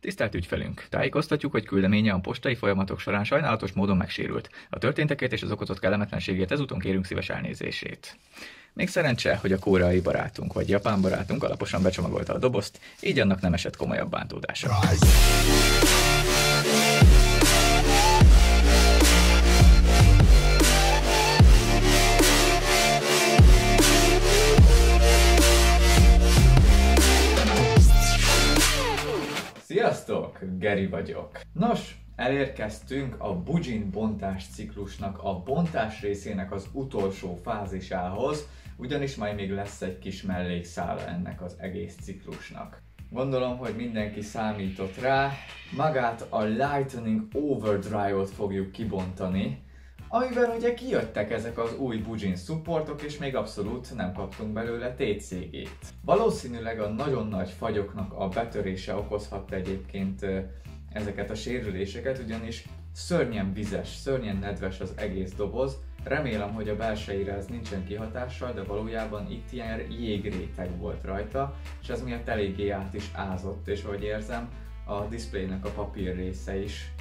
Tisztelt ügyfelünk! Tájékoztatjuk, hogy küldeménye a postai folyamatok során sajnálatos módon megsérült. A történtekért és az okozott kellemetlenségét ezúton kérünk szíves elnézését. Még szerencse, hogy a koreai barátunk vagy japán barátunk alaposan becsomagolta a dobozt, így annak nem esett komolyabb bántódása. Geri vagyok. Nos, elérkeztünk a Bujin bontás ciklusnak a bontás részének az utolsó fázisához, ugyanis majd még lesz egy kis mellékszála ennek az egész ciklusnak. Gondolom, hogy mindenki számított rá. Magát a Lightning Overdrive-ot fogjuk kibontani, amiben ugye kijöttek ezek az új Bujin supportok, és még abszolút nem kaptunk belőle TCG-t. Valószínűleg a nagyon nagy fagyoknak a betörése okozhatta egyébként ezeket a sérüléseket, ugyanis szörnyen vizes, szörnyen nedves az egész doboz. Remélem, hogy a belseire ez nincsen kihatással, de valójában itt ilyen jégréteg volt rajta, és ez miatt eléggé át is ázott, és ahogy érzem, a displaynek a papír része is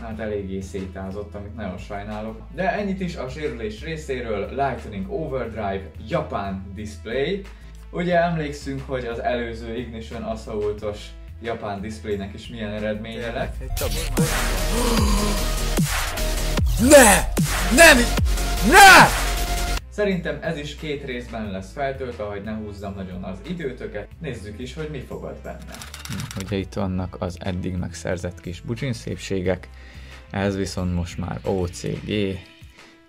hát eléggé szétázott, amit nagyon sajnálok. De ennyit is a sérülés részéről, Lightning Overdrive Japán Display. Ugye emlékszünk, hogy az előző Ignition Assaultos japán displaynek is milyen eredménye lett. Ne! Nem! Ne! Szerintem ez is két részben lesz feltöltve, hogy ne húzzam nagyon az időtöket. Nézzük is, hogy mi fogad benne. Ugye itt vannak az eddig megszerzett kis bucsin szépségek, ez viszont most már OCG,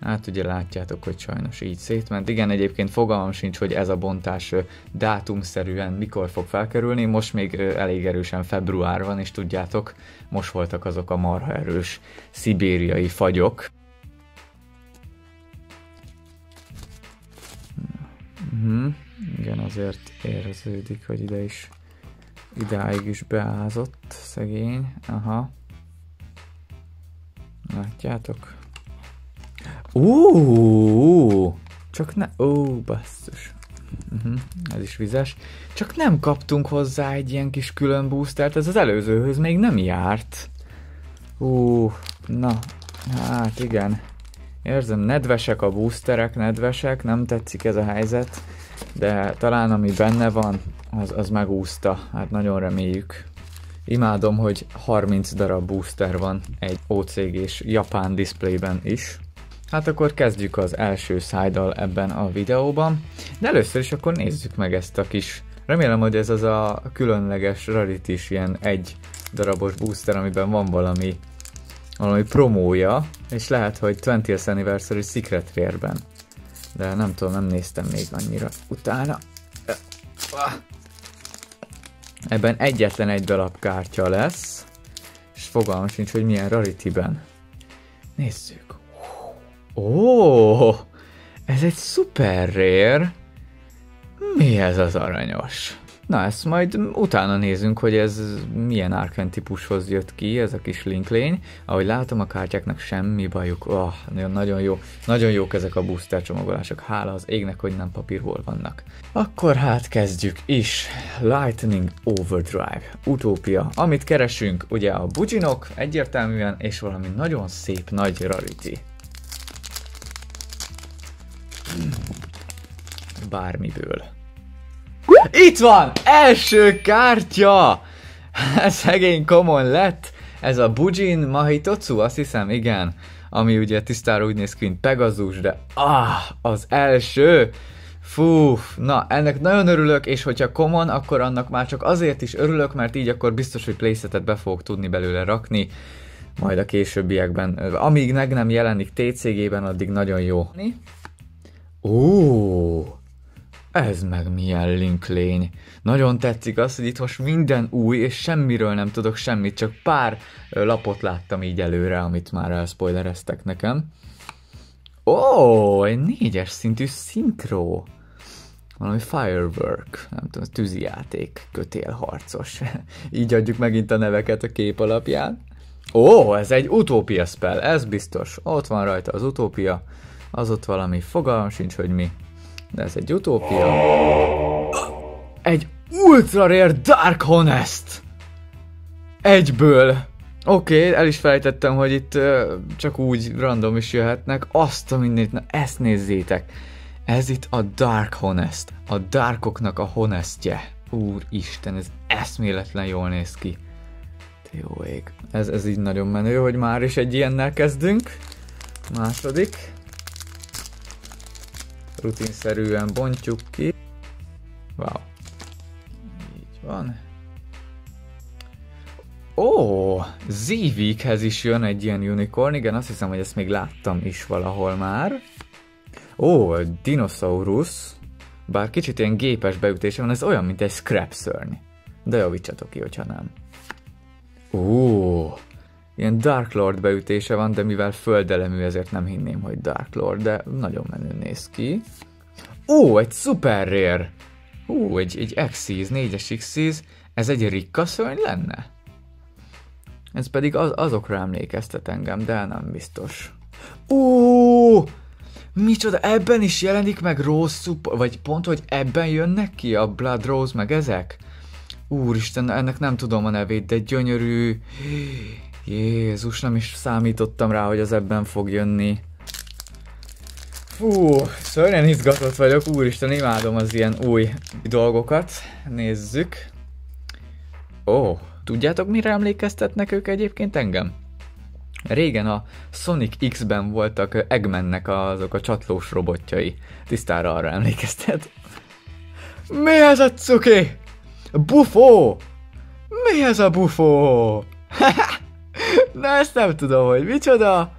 Hát ugye látjátok, hogy sajnos így szétment. Igen, egyébként fogalmam sincs, hogy ez a bontás dátumszerűen mikor fog felkerülni. Most még elég erősen február van, és tudjátok, most voltak azok a marha erős szibériai fagyok. Uh-huh. Igen, azért érződik, hogy ide is idáig is beázott szegény. Aha. Látjátok? Ó, csak ne... Ó, basszus. Uh-huh, ez is vizes. Csak nem kaptunk hozzá egy ilyen kis külön boostert, ez az előzőhöz még nem járt. Ú, na, hát igen. Érzem, nedvesek a boosterek, nedvesek, nem tetszik ez a helyzet, de talán ami benne van, az, az megúszta, hát nagyon reméljük. Imádom, hogy 30 darab booster van egy OCG-s japán displayben is. Hát akkor kezdjük az első side ebben a videóban, de először is akkor nézzük meg ezt a kis... Remélem, hogy ez az a különleges rarity ilyen egy darabos booster, amiben van valami valami promója, és lehet, hogy 20th Anniversary Secret Rare-ben. De nem tudom, nem néztem még annyira utána. Ebben egyetlen egy darab kártya lesz, és fogalmam sincs, hogy milyen rarity-ben. Nézzük. Ó, ez egy szuper rare. Mi ez az aranyos? Na, ezt majd utána nézünk, hogy ez milyen Arken típushoz jött ki, ez a kis linklény. Ahogy látom, a kártyáknak semmi bajuk. Oh, nagyon, jó. Nagyon jók ezek a booster csomagolások. Hála az égnek, hogy nem papírból vannak. Akkor hát kezdjük is. Lightning Overdrive. Utópia. Amit keresünk, ugye a bujinok egyértelműen, és valami nagyon szép nagy rarity. Bármiből. Itt van! Első kártya! Szegény common lett. Ez a Bujin Mahitotsu, azt hiszem, igen. Ami ugye tisztára úgy néz ki, mint Pegasus, de ah, az első! Fú, na, ennek nagyon örülök, és hogyha common, akkor annak már csak azért is örülök, mert így akkor biztos, hogy playsetet be fogok tudni belőle rakni, majd a későbbiekben. Amíg meg nem jelenik TCG-ben, addig nagyon jó. Ó, ez meg milyen linklény. Nagyon tetszik az, hogy itt most minden új, és semmiről nem tudok semmit, csak pár lapot láttam így előre, amit már elspoilereztek nekem. Ó, egy négyes szintű szinkro. Valami firework, nem tudom, tűzijáték, kötélharcos. így adjuk megint a neveket a kép alapján. Ó, ez egy utópia spell, ez biztos. Ott van rajta az utópia az ott valami, fogalmam sincs, hogy mi. De ez egy utópia. Egy ultra rare Dark Honest! egyből. Oké, okay, el is felejtettem, hogy itt uh, csak úgy random is jöhetnek. Azt a mindent, na ezt nézzétek. Ez itt a Dark Honest. A Darkoknak a honestje. Úristen, ez eszméletlen jól néz ki. Jó ég. Ez, ez így nagyon menő, hogy már is egy ilyennel kezdünk. Második. Rutinszerűen bontjuk ki. Wow. Így van. Ó, Zivikhez is jön egy ilyen unicorn, igen, azt hiszem, hogy ezt még láttam is valahol már. Ó, dinosaurus. Bár kicsit ilyen gépes beütése van, ez olyan, mint egy scrap szörny. De javítsatok ki, hogyha nem. Ó, ilyen Dark Lord beütése van, de mivel földelemű, ezért nem hinném, hogy Dark Lord, de nagyon menő néz ki. Ó, egy super rare! Ó, egy, egy Xyz, 4-es Xyz, ez egy rikka lenne? Ez pedig az, azokra emlékeztet engem, de nem biztos. Ó, micsoda, ebben is jelenik meg Rose vagy pont, hogy ebben jönnek ki a Blood Rose, meg ezek? Úristen, ennek nem tudom a nevét, de gyönyörű. Jézus, nem is számítottam rá, hogy az ebben fog jönni. Fú, szörnyen izgatott vagyok, úristen, imádom az ilyen új dolgokat. Nézzük. Ó, tudjátok mire emlékeztetnek ők egyébként engem? Régen a Sonic X-ben voltak Eggmannek azok a csatlós robotjai. Tisztára arra emlékeztet. Mi ez a cuki? Bufó! Mi ez a bufó? Na ezt nem tudom, hogy micsoda.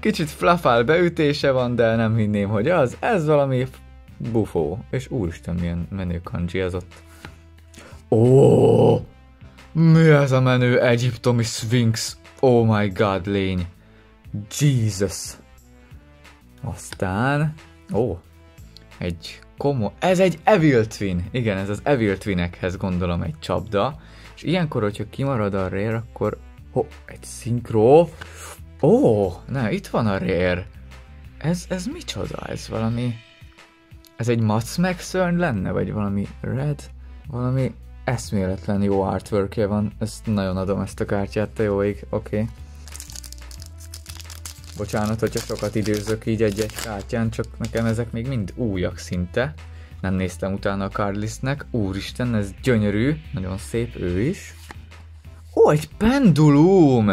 Kicsit flafál beütése van, de nem hinném, hogy az. Ez valami bufó. És úristen, milyen menő kanji az ott. Ó! Mi ez a menő egyiptomi sphinx? Oh my god, lény. Jesus. Aztán... Ó, egy komo... Ez egy Evil Twin. Igen, ez az Evil Twinekhez gondolom egy csapda. És ilyenkor, hogyha kimarad a rare, akkor... Ho, egy szinkro. Ó, ne, itt van a rare. Ez, ez micsoda? Ez valami... Ez egy Mats Maxern lenne? Vagy valami red? Valami eszméletlen jó artworkje van. Ezt nagyon adom ezt a kártyát, te jó ég. Oké. Okay. Bocsánat, hogyha sokat időzök így egy-egy kártyán, csak nekem ezek még mind újak szinte. Nem néztem utána a cardlistnek. Úristen, ez gyönyörű. Nagyon szép ő is. Egy pendulum!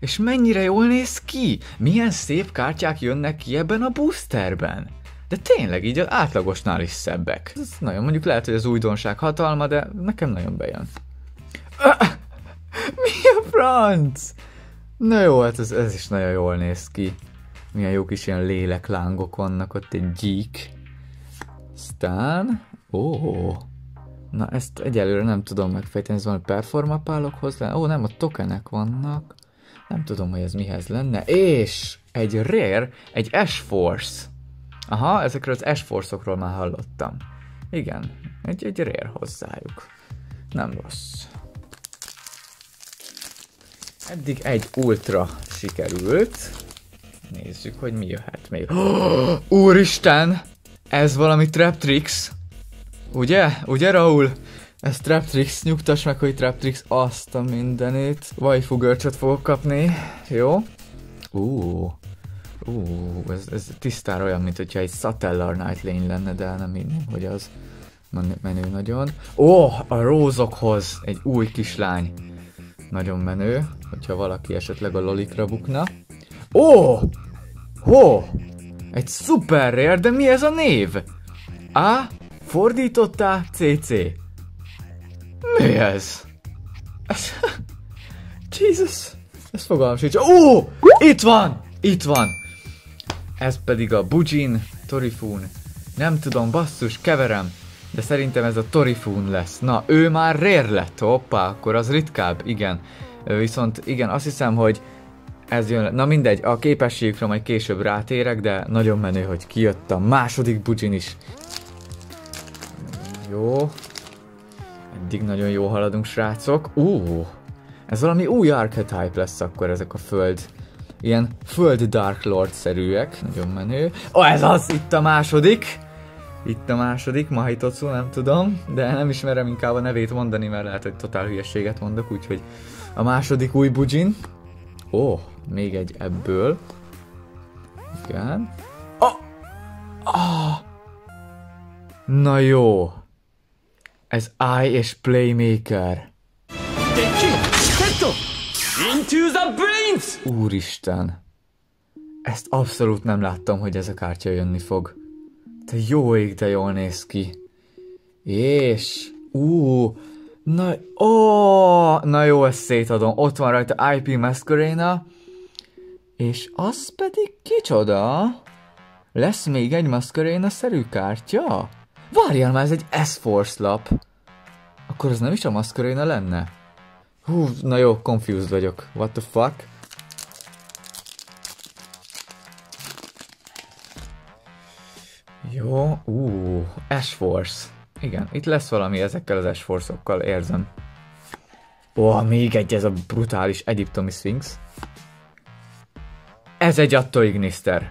És mennyire jól néz ki! Milyen szép kártyák jönnek ki ebben a boosterben! De tényleg így az átlagosnál is szebbek. Ez nagyon, mondjuk lehet, hogy az újdonság hatalma, de nekem nagyon bejön. Mi a franc? Na jó, hát ez, ez is nagyon jól néz ki. Milyen jó kis ilyen léleklángok vannak, ott egy gyík. Aztán... Ó... Oh. Na ezt egyelőre nem tudom megfejteni, ez valami performapálokhoz lenne. Ó, nem, a tokenek vannak. Nem tudom, hogy ez mihez lenne. És egy rare, egy S-Force. Aha, ezekről az S-Force-okról már hallottam. Igen, egy, egy rare hozzájuk. Nem rossz. Eddig egy ultra sikerült. Nézzük, hogy mi jöhet még. Úristen! Ez valami Traptrix. Ugye? Ugye, Raul? Ez Traptrix, nyugtass meg, hogy Traptrix azt a mindenét. Waifu görcsöt fogok kapni. Jó? Uh. Uh, ez, ez tisztára olyan, mint hogyha egy Satellar Night Lane lenne, de nem hinném, hogy az menő nagyon. Ó, oh, a rózokhoz egy új kislány. Nagyon menő, hogyha valaki esetleg a lolikra bukna. Ó! Oh! Ho! Egy szuper rare, de mi ez a név? A? Fordítottá CC. Mi ez? ez... Jesus! Ez fogalmam sincs. Ó! Itt van! Itt van! Ez pedig a Bujin Torifun. Nem tudom, basszus, keverem. De szerintem ez a Torifun lesz. Na, ő már rér lett. Hoppá, akkor az ritkább, igen. Viszont igen, azt hiszem, hogy ez jön. Na mindegy, a képességükre majd később rátérek, de nagyon menő, hogy kijött a második Bujin is. Jó. Eddig nagyon jó haladunk, srácok. Ú, ez valami új archetype lesz akkor ezek a föld ilyen föld Dark Lord-szerűek, nagyon menő. Ó, ez az, itt a második! Itt a második, Mahitotsu, nem tudom, de nem ismerem inkább a nevét mondani, mert lehet, hogy totál hülyességet mondok, úgyhogy a második új bujin. Ó, még egy ebből. Igen. Oh! Oh! Na jó. Ez I és Playmaker. Into the brains! Úristen. Ezt abszolút nem láttam, hogy ez a kártya jönni fog. Te jó ég, de jól néz ki. És... Ú... Na... Ó, na jó, ezt szétadom. Ott van rajta IP Masquerena. És az pedig kicsoda? Lesz még egy Masquerena-szerű kártya? Várjál már, ez egy S-Force lap. Akkor az nem is a Masquerena lenne? Hú, na jó, confused vagyok. What the fuck? Jó, ú, S-Force. Igen, itt lesz valami ezekkel az S-Force-okkal, érzem. Ó, még egy ez a brutális egyiptomi Sphinx. Ez egy Atto Ignister.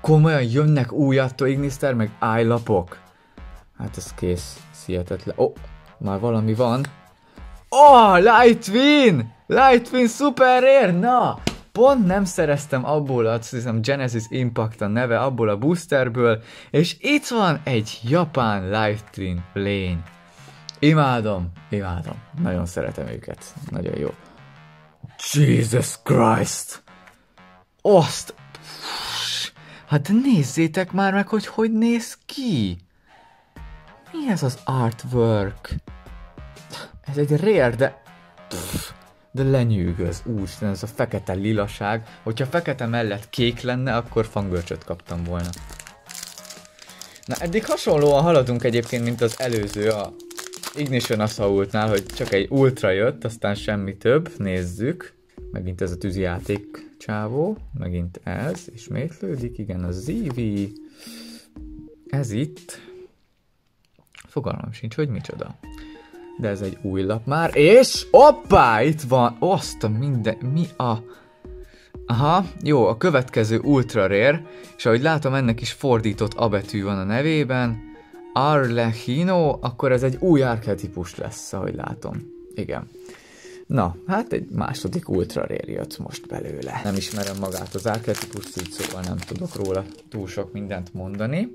Komolyan jönnek új Atto Ignister, meg állapok. Hát ez kész, hihetetlen. Ó, oh, már valami van. Oh, Lightwing! Lightwing Super Rare! Na, pont nem szereztem abból azt hiszem Genesis Impact a neve, abból a boosterből, és itt van egy japán Lightwing lény. Imádom, imádom. Nagyon szeretem őket. Nagyon jó. Jesus Christ! Azt! Hát nézzétek már meg, hogy hogy néz ki! Mi ez az artwork? Ez egy rare, de... Pff, de lenyűgöz. Úristen, ez a fekete lilaság. Hogyha fekete mellett kék lenne, akkor fangörcsöt kaptam volna. Na, eddig hasonlóan haladunk egyébként, mint az előző a Ignition Assaultnál, hogy csak egy ultra jött, aztán semmi több. Nézzük. Megint ez a tűzijáték csávó. Megint ez. Ismétlődik. Igen, a ZV. Ez itt. Fogalmam sincs, hogy micsoda de ez egy új lap már, és oppá, itt van, azt a minden, mi a... Aha, jó, a következő Ultra Rare, és ahogy látom, ennek is fordított A betű van a nevében, Arlechino, akkor ez egy új archetípus lesz, ahogy látom. Igen. Na, hát egy második Ultra Rare jött most belőle. Nem ismerem magát az archetípust, így szóval nem tudok róla túl sok mindent mondani.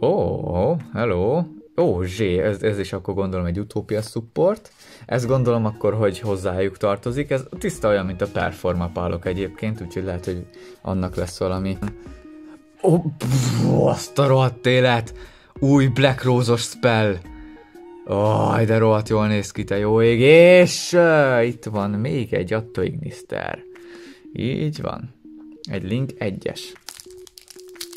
Ó, oh, hello, Ó, zsé, ez, ez is akkor gondolom egy utópia support. Ezt gondolom akkor, hogy hozzájuk tartozik. Ez tiszta olyan, mint a performapálok egyébként, úgyhogy lehet, hogy annak lesz valami. Ó, oh, azt a rohadt élet! Új Black Rose-os spell! Ó, oh, de rohadt jól néz ki, te jó ég! És uh, itt van még egy Atto Ignister. Így van. Egy Link 1-es.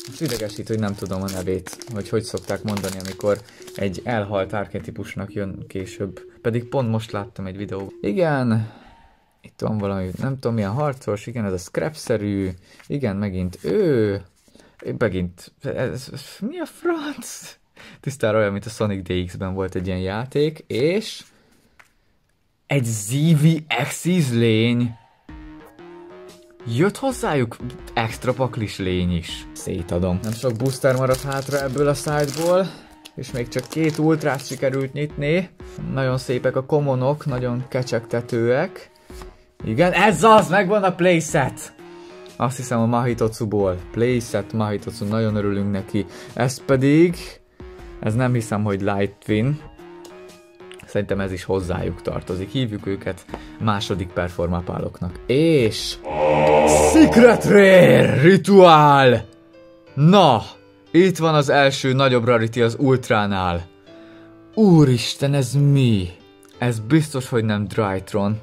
Az idegesít, hogy nem tudom a nevét, hogy hogy szokták mondani, amikor egy elhalt arketipusnak jön később. Pedig pont most láttam egy videó. Igen, itt van valami, nem tudom milyen harcos, igen, ez a scrap-szerű, igen, megint ő, megint, ez, mi a franc? Tisztára olyan, mint a Sonic DX-ben volt egy ilyen játék, és egy ZV Axis lény, Jött hozzájuk extra paklis lény is. Szétadom. Nem sok booster maradt hátra ebből a szájtból, és még csak két ultrát sikerült nyitni. Nagyon szépek a komonok, nagyon kecsegtetőek. Igen, ez az, megvan a playset! Azt hiszem a Mahitotsuból. Playset Mahitotsu, nagyon örülünk neki. Ez pedig... Ez nem hiszem, hogy Light Twin. Szerintem ez is hozzájuk tartozik. Hívjuk őket második performapáloknak. És... Secret Rare Ritual! Na, itt van az első nagyobb rarity az Ultránál. Úristen, ez mi? Ez biztos, hogy nem Drytron.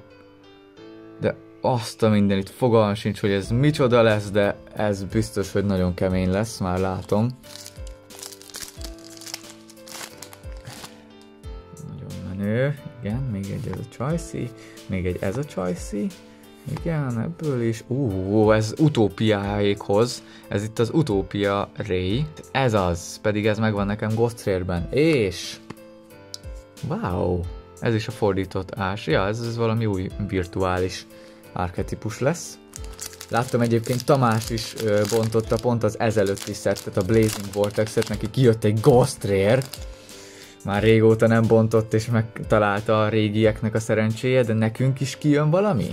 De azt a mindenit fogalmam sincs, hogy ez micsoda lesz, de ez biztos, hogy nagyon kemény lesz, már látom. Menő. Igen, még egy ez a Chajci, még egy ez a Chajci. Igen, ebből is. Ú, ez utópiáékhoz. Ez itt az utópia Ray. Ez az, pedig ez megvan nekem Ghost Rare-ben. És... Wow! Ez is a fordított ás. Ja, ez, ez valami új virtuális arketipus lesz. Láttam egyébként Tamás is ö, bontotta pont az ezelőtti szettet, a Blazing Vortex-et, neki kijött egy Ghost Rare. Már régóta nem bontott és megtalálta a régieknek a szerencséje, de nekünk is kijön valami?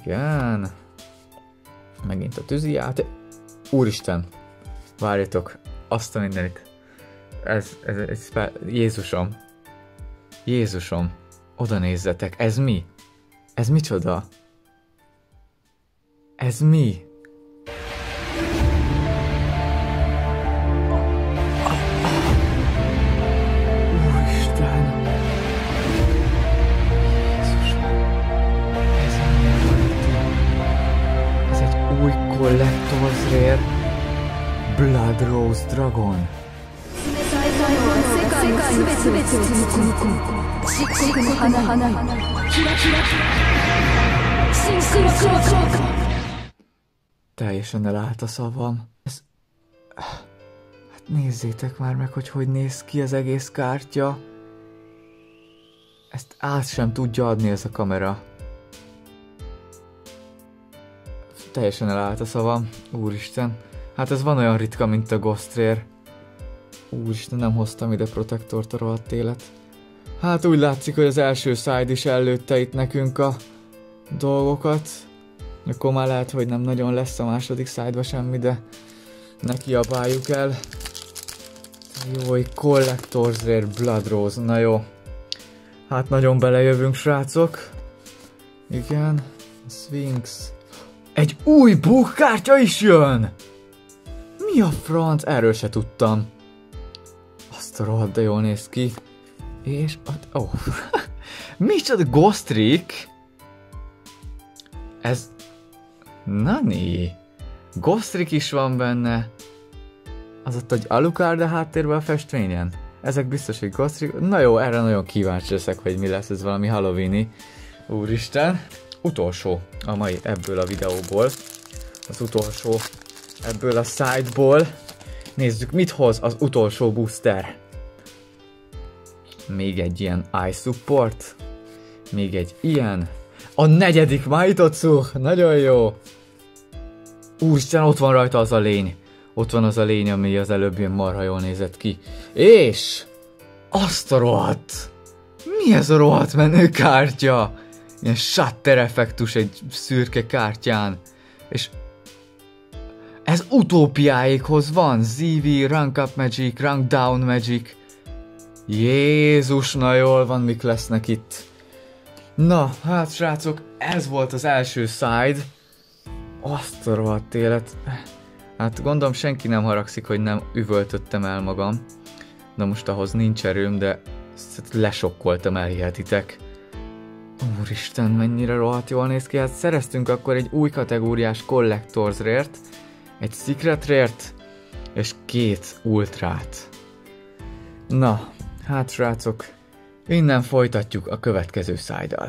Igen. Megint a tűzi játék. Úristen, várjatok, azt a mindenit. Ez, ez, ez, ez, Jézusom. Jézusom, oda nézzetek, ez mi? Ez micsoda? Ez mi? Rose Dragon. 世界のすべてを包み込む漆黒の花花キラキラシンクロクロクロ Teljesen elállt a szavam. Ez... Hát nézzétek már meg, hogy hogy néz ki az egész kártya. Ezt át sem tudja adni ez a kamera. Teljesen elállt a szavam. Úristen. Hát ez van olyan ritka, mint a Ghost. Úristen, nem hoztam ide protektort a rohadt élet. Hát úgy látszik, hogy az első side is előtte itt nekünk a dolgokat. Akkor már lehet, hogy nem nagyon lesz a második side semmi, de ne kiabáljuk el. Jó, egy Collector's Rare Blood Rose, na jó. Hát nagyon belejövünk, srácok. Igen, Sphinx. Egy új bukkártya is jön! Mi a franc? Erről se tudtam. Azt a rohadt, de jól néz ki. És ott, oh. Micsoda Ghost Trick? Ez... Nani? Ghost Trick is van benne. Az ott egy Alucard a háttérben a festményen. Ezek biztos, hogy Ghost Trick. Na jó, erre nagyon kíváncsi leszek, hogy mi lesz, ez valami Halloweeni. Úristen. Utolsó a mai ebből a videóból. Az utolsó ebből a sideból. Nézzük, mit hoz az utolsó booster. Még egy ilyen eye support. Még egy ilyen. A negyedik Maitotsu. Nagyon jó. Úristen, ott van rajta az a lény. Ott van az a lény, ami az előbb ilyen marha jól nézett ki. És... Azt a rohadt! Mi ez a rohadt menő kártya? Ilyen shutter effektus egy szürke kártyán. És ez utópiáikhoz van. ZV, Rank Up Magic, Rank Down Magic. Jézus, na jól van, mik lesznek itt. Na, hát srácok, ez volt az első side. Azt a rohadt élet. Hát gondolom senki nem haragszik, hogy nem üvöltöttem el magam. Na most ahhoz nincs erőm, de lesokkoltam, elhihetitek. Úristen, mennyire rohadt jól néz ki. Hát szereztünk akkor egy új kategóriás Collector's Rare-t, egy Secret Rare-t, és két Ultrát. Na, hát srácok, innen folytatjuk a következő szájdal.